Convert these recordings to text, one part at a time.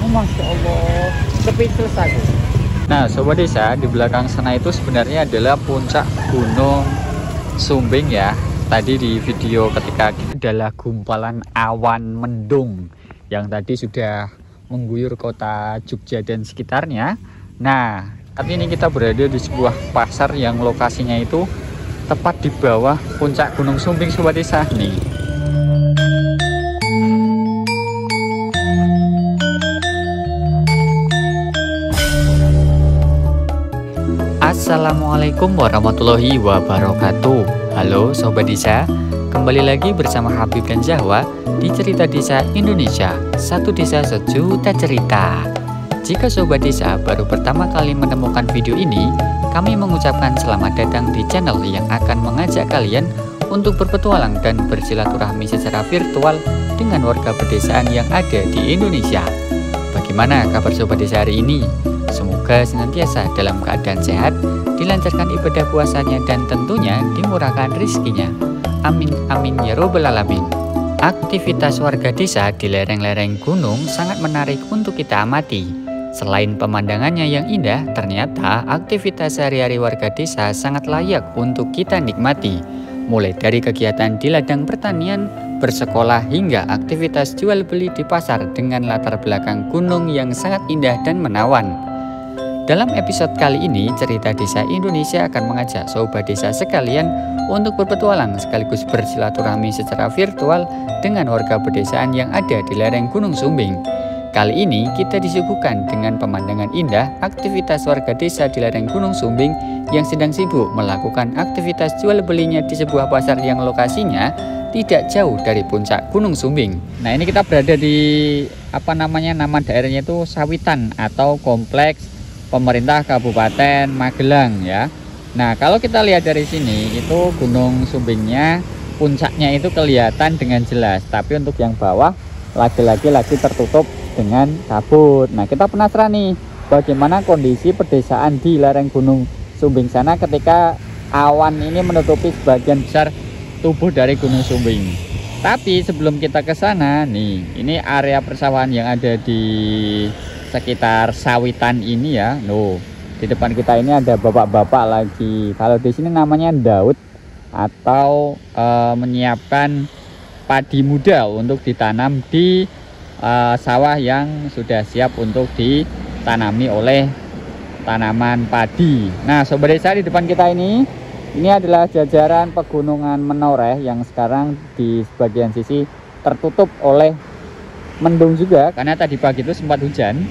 oh masya allah. Speechless aku nah sobat desa di belakang sana itu sebenarnya adalah puncak gunung Sumbing ya. Tadi di video ketika adalah gumpalan awan mendung yang tadi sudah mengguyur kota Jogja dan sekitarnya. Nah saat ini kita berada di sebuah pasar yang lokasinya itu tepat di bawah puncak Gunung Sumbing Sobat Desa. Nih Assalamualaikum warahmatullahi wabarakatuh. Halo Sobat Desa. Kembali lagi bersama Habib dan Zahwa di Cerita Desa Indonesia Satu desa sejuta cerita. Jika Sobat Desa baru pertama kali menemukan video ini Kami mengucapkan selamat datang di channel yang akan mengajak kalian Untuk berpetualang dan bersilaturahmi secara virtual Dengan warga pedesaan yang ada di Indonesia. Bagaimana kabar Sobat Desa hari ini? Semoga senantiasa dalam keadaan sehat, dilancarkan ibadah puasanya dan tentunya dimurahkan rizkinya. Amin amin ya robbal alamin. Aktivitas warga desa di lereng-lereng gunung sangat menarik untuk kita amati. Selain pemandangannya yang indah, ternyata aktivitas sehari-hari warga desa sangat layak untuk kita nikmati. Mulai dari kegiatan di ladang pertanian, bersekolah hingga aktivitas jual beli di pasar dengan latar belakang gunung yang sangat indah dan menawan. Dalam episode kali ini, cerita desa Indonesia akan mengajak sobat desa sekalian untuk berpetualang sekaligus bersilaturahmi secara virtual dengan warga pedesaan yang ada di lereng Gunung Sumbing. Kali ini kita disuguhkan dengan pemandangan indah aktivitas warga desa di lereng Gunung Sumbing yang sedang sibuk melakukan aktivitas jual belinya di sebuah pasar yang lokasinya tidak jauh dari puncak Gunung Sumbing. Nah ini kita berada di apa namanya nama daerahnya itu Sawitan atau kompleks pemerintah Kabupaten Magelang ya. Nah, kalau kita lihat dari sini itu Gunung Sumbingnya puncaknya itu kelihatan dengan jelas, tapi untuk yang bawah lagi-lagi lagi tertutup dengan kabut. Nah, kita penasaran nih bagaimana kondisi pedesaan di lereng Gunung Sumbing sana ketika awan ini menutupi sebagian besar tubuh dari Gunung Sumbing. Tapi sebelum kita ke sana nih, ini area persawahan yang ada di sekitar sawitan ini ya. Loh di depan kita ini ada bapak-bapak lagi. Kalau di sini namanya Daud atau e, menyiapkan padi muda untuk ditanam di e, sawah yang sudah siap untuk ditanami oleh tanaman padi. Nah sobat desa di depan kita ini ini adalah jajaran pegunungan Menoreh yang sekarang di sebagian sisi tertutup oleh mendung juga karena tadi pagi itu sempat hujan.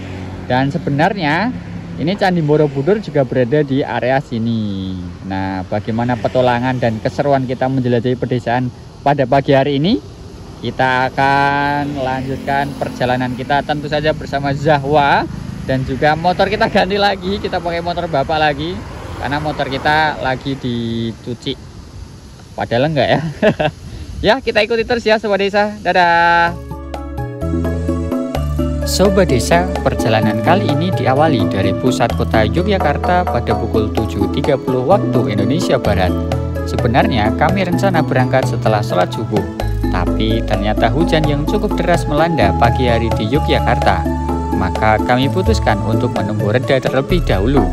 Dan sebenarnya ini Candi Borobudur juga berada di area sini. Nah bagaimana petualangan dan keseruan kita menjelajahi pedesaan pada pagi hari ini? Kita akan lanjutkan perjalanan kita tentu saja bersama Zahwa. Dan juga motor kita ganti lagi kita pakai motor bapak lagi karena motor kita lagi dicuci. Padahal enggak ya. Ya kita ikuti terus ya sobat desa. Dadah Sobat Desa, perjalanan kali ini diawali dari pusat kota Yogyakarta pada pukul 7.30 waktu Indonesia Barat. Sebenarnya kami rencana berangkat setelah sholat subuh, tapi ternyata hujan yang cukup deras melanda pagi hari di Yogyakarta. Maka kami putuskan untuk menunggu reda terlebih dahulu.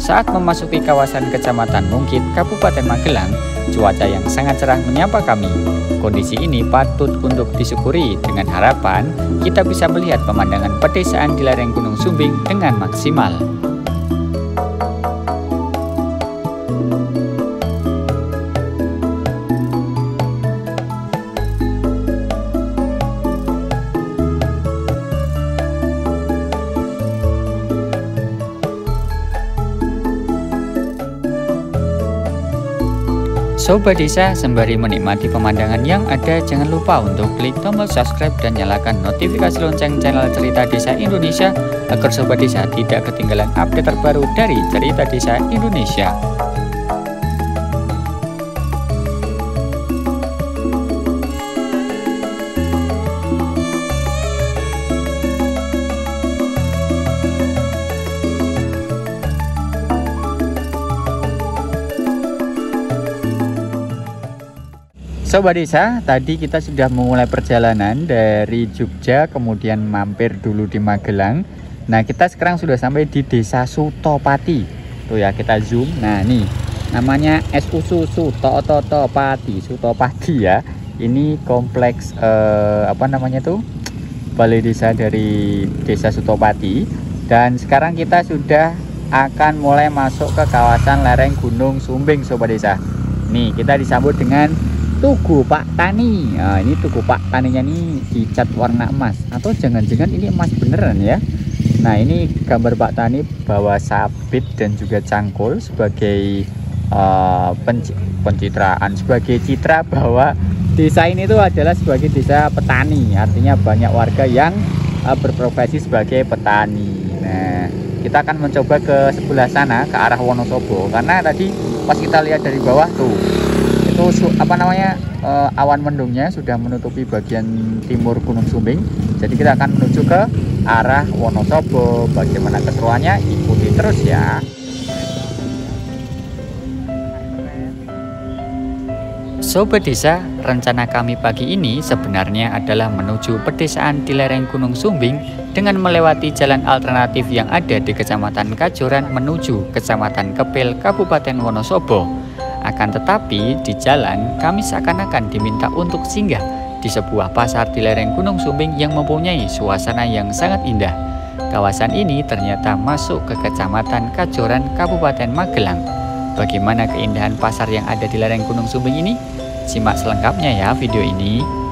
Saat memasuki kawasan Kecamatan Mungkit, Kabupaten Magelang, cuaca yang sangat cerah menyapa kami. Kondisi ini patut untuk disyukuri dengan harapan kita bisa melihat pemandangan pedesaan di lereng Gunung Sumbing dengan maksimal. Sobat Desa, sembari menikmati pemandangan yang ada, jangan lupa untuk klik tombol subscribe dan nyalakan notifikasi lonceng channel Cerita Desa Indonesia agar Sobat Desa tidak ketinggalan update terbaru dari Cerita Desa Indonesia. Sobat Desa, tadi kita sudah memulai perjalanan dari Jogja, kemudian mampir dulu di Magelang. Nah, kita sekarang sudah sampai di Desa Sutopati. Tuh ya, kita zoom. Nah, nih namanya SUSU Sutotopati, Sutopati ya. Ini kompleks eh, apa namanya tuh? Balai Desa dari Desa Sutopati. Dan sekarang kita sudah akan mulai masuk ke kawasan lereng Gunung Sumbing Sobat Desa. Nih, kita disambut dengan Tugu Pak Tani. Nah, ini Tugu Pak Taninya ini dicat warna emas. Atau jangan-jangan ini emas beneran ya? Nah ini gambar Pak Tani bawa sabit dan juga cangkul sebagai uh, penci pencitraan. Sebagai citra bahwa desa ini itu adalah sebagai desa petani. Artinya banyak warga yang uh, berprofesi sebagai petani. Nah kita akan mencoba ke sebelah sana ke arah Wonosobo. Karena tadi pas kita lihat dari bawah tuh itu apa namanya uh, awan mendungnya sudah menutupi bagian timur Gunung Sumbing. Jadi kita akan menuju ke arah Wonosobo. Bagaimana keseruannya? Ikuti terus ya. Sobat Desa, rencana kami pagi ini sebenarnya adalah menuju pedesaan di lereng Gunung Sumbing dengan melewati jalan alternatif yang ada di Kecamatan Kajoran menuju Kecamatan Kepil, Kabupaten Wonosobo. Akan tetapi, di jalan kami seakan-akan diminta untuk singgah di sebuah pasar di lereng Gunung Sumbing yang mempunyai suasana yang sangat indah. Kawasan ini ternyata masuk ke Kecamatan Kajoran, Kabupaten Magelang. Bagaimana keindahan pasar yang ada di lereng Gunung Sumbing ini? Simak selengkapnya ya video ini.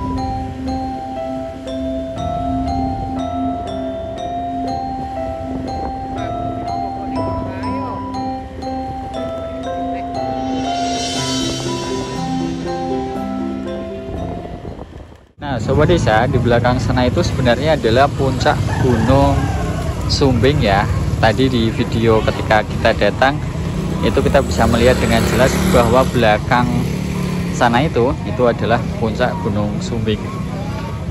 Sobat Desa, di belakang sana itu sebenarnya adalah puncak Gunung Sumbing ya. Tadi di video ketika kita datang itu kita bisa melihat dengan jelas bahwa belakang sana itu itu adalah puncak Gunung Sumbing.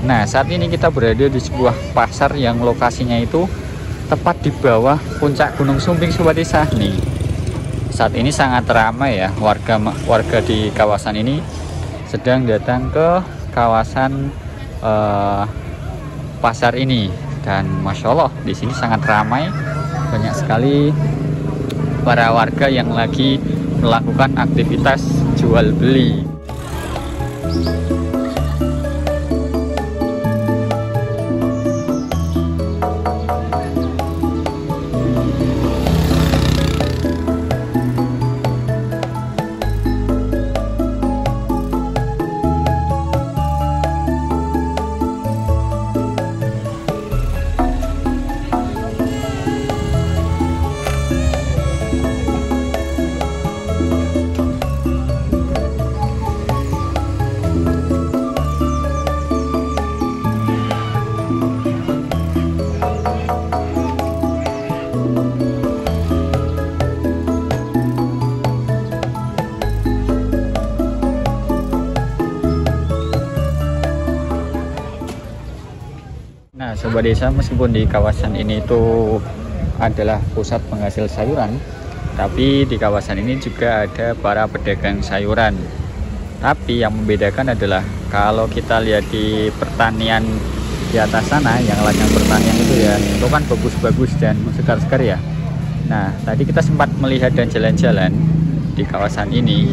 Nah, saat ini kita berada di sebuah pasar yang lokasinya itu tepat di bawah puncak Gunung Sumbing Sobat Desa nih. Saat ini sangat ramai ya warga warga di kawasan ini sedang datang ke kawasan uh, pasar ini. Dan masya Allah di sini sangat ramai. Banyak sekali para warga yang lagi melakukan aktivitas jual beli Sobat Desa meskipun di kawasan ini itu adalah pusat penghasil sayuran tapi di kawasan ini juga ada para pedagang sayuran. Tapi yang membedakan adalah kalau kita lihat di pertanian di atas sana yang ladang pertanian itu ya itu kan bagus-bagus dan segar-segar ya. Nah tadi kita sempat melihat dan jalan-jalan di kawasan ini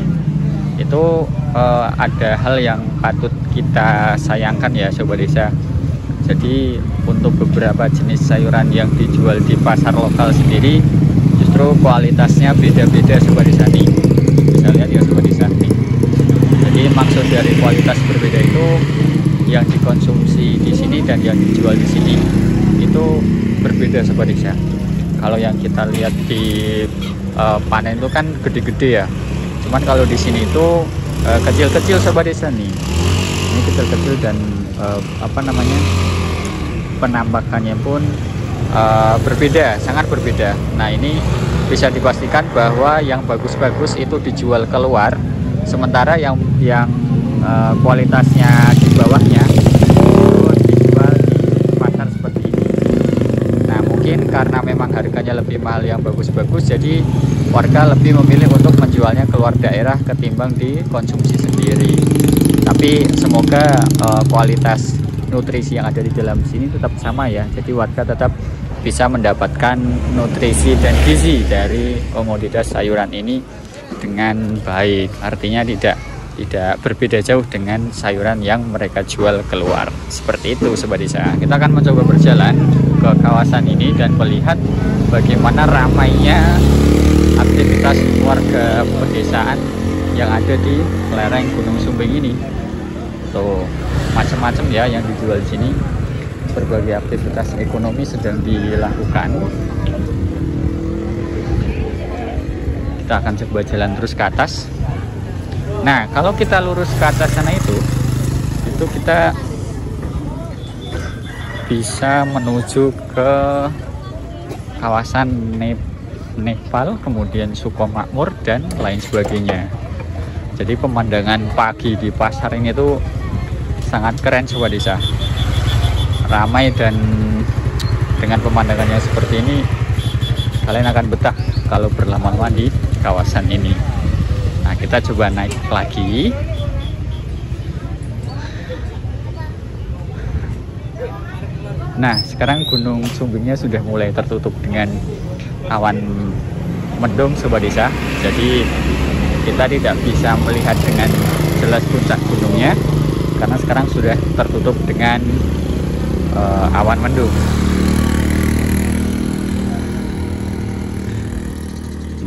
itu uh, ada hal yang patut kita sayangkan ya Sobat Desa jadi untuk beberapa jenis sayuran yang dijual di pasar lokal sendiri justru kualitasnya beda-beda sobat desa nih bisa lihat ya sobat desa nih jadi maksud dari kualitas berbeda itu yang dikonsumsi di sini dan yang dijual di sini itu berbeda sobat desa kalau yang kita lihat di uh, panen itu kan gede-gede ya. Cuman kalau di sini itu eh, kecil-kecil sobat desa nih ini kecil-kecil dan uh, apa namanya penampakannya pun uh, berbeda, sangat berbeda. Nah ini bisa dipastikan bahwa yang bagus-bagus itu dijual keluar, sementara yang yang uh, kualitasnya di bawahnya dijual di pasar seperti ini. Nah mungkin karena memang harganya lebih mahal yang bagus-bagus, jadi warga lebih memilih untuk menjualnya keluar daerah ketimbang dikonsumsi sendiri. Tapi tapi semoga uh, kualitas nutrisi yang ada di dalam sini tetap sama ya. Jadi warga tetap bisa mendapatkan nutrisi dan gizi dari komoditas sayuran ini dengan baik. Artinya tidak tidak berbeda jauh dengan sayuran yang mereka jual keluar. Seperti itu Sobat Desa kita akan mencoba berjalan ke kawasan ini dan melihat bagaimana ramainya aktivitas warga pedesaan yang ada di lereng Gunung Sumbing ini. Tuh macam-macam ya yang dijual di sini. Berbagai aktivitas ekonomi sedang dilakukan. Kita akan coba jalan terus ke atas. Nah kalau kita lurus ke atas sana itu itu kita bisa menuju ke kawasan Nepal kemudian Sukomakmur dan lain sebagainya. Jadi pemandangan pagi di pasar ini tuh sangat keren sobat desa. Ramai dan dengan pemandangannya seperti ini kalian akan betah kalau berlama-lama di kawasan ini. Nah kita coba naik lagi. Nah, sekarang Gunung Sumbingnya sudah mulai tertutup dengan awan mendung sobat desa. Jadi kita tidak bisa melihat dengan jelas puncak gunungnya karena sekarang sudah tertutup dengan uh, awan mendung.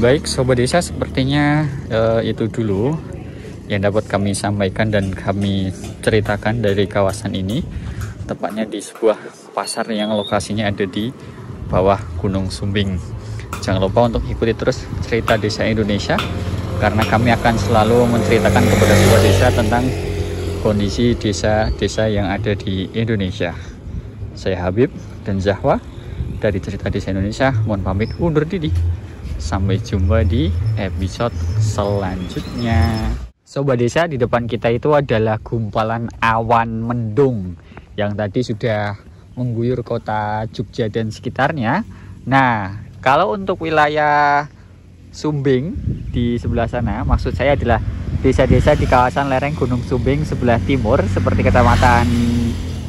Baik sobat desa sepertinya uh, itu dulu yang dapat kami sampaikan dan kami ceritakan dari kawasan ini. Tepatnya di sebuah pasar yang lokasinya ada di bawah Gunung Sumbing. Jangan lupa untuk ikuti terus cerita desa Indonesia karena kami akan selalu menceritakan kepada sebuah desa tentang kondisi desa-desa yang ada di Indonesia. Saya Habib dan Zahwa dari Cerita Desa Indonesia. Mohon pamit undur diri. Sampai jumpa di episode selanjutnya. Sobat desa di depan kita itu adalah gumpalan awan mendung yang tadi sudah mengguyur kota Jogja dan sekitarnya. Nah, kalau untuk wilayah Sumbing di sebelah sana maksud saya adalah desa-desa di kawasan lereng Gunung Sumbing sebelah timur seperti kecamatan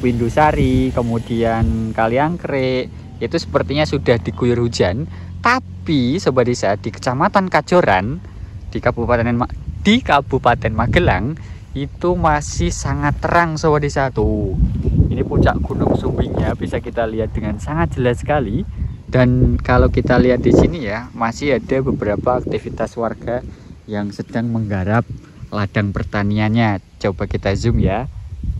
Windusari kemudian Kaliangkre itu sepertinya sudah diguyur hujan. Tapi sobat desa di kecamatan Kajoran di Kabupaten di Kabupaten Magelang itu masih sangat terang sobat desa tuh. Ini puncak Gunung Sumbingnya bisa kita lihat dengan sangat jelas sekali. Dan kalau kita lihat di sini ya masih ada beberapa aktivitas warga yang sedang menggarap ladang pertaniannya. Coba kita zoom ya.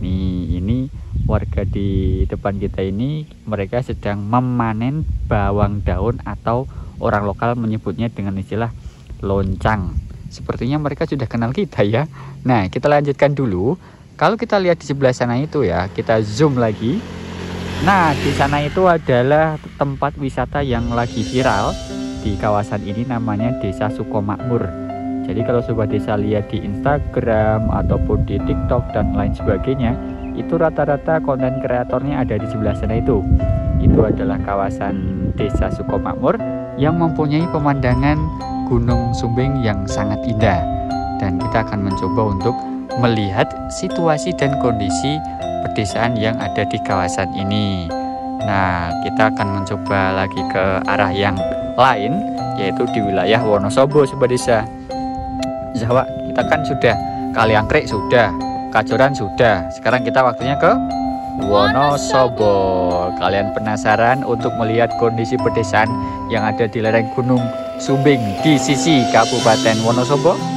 Nih ini warga di depan kita ini mereka sedang memanen bawang daun atau orang lokal menyebutnya dengan istilah loncang. Sepertinya mereka sudah kenal kita ya. Nah kita lanjutkan dulu. Kalau kita lihat di sebelah sana itu ya kita zoom lagi. Nah, di sana itu adalah tempat wisata yang lagi viral di kawasan ini namanya Desa Sukomakmur. Jadi kalau sobat desa lihat di Instagram ataupun di TikTok dan lain sebagainya, itu rata-rata konten kreatornya ada di sebelah sana itu. Itu adalah kawasan Desa Sukomakmur yang mempunyai pemandangan Gunung Sumbing yang sangat indah. Dan kita akan mencoba untuk melihat situasi dan kondisi pedesaan yang ada di kawasan ini. Nah, kita akan mencoba lagi ke arah yang lain, yaitu di wilayah Wonosobo, Sobat Desa. Jawa, kita kan sudah Kaliangkrik sudah, Kajoran sudah. Sekarang kita waktunya ke Wonosobo. Kalian penasaran untuk melihat kondisi pedesaan yang ada di lereng Gunung Sumbing di sisi Kabupaten Wonosobo?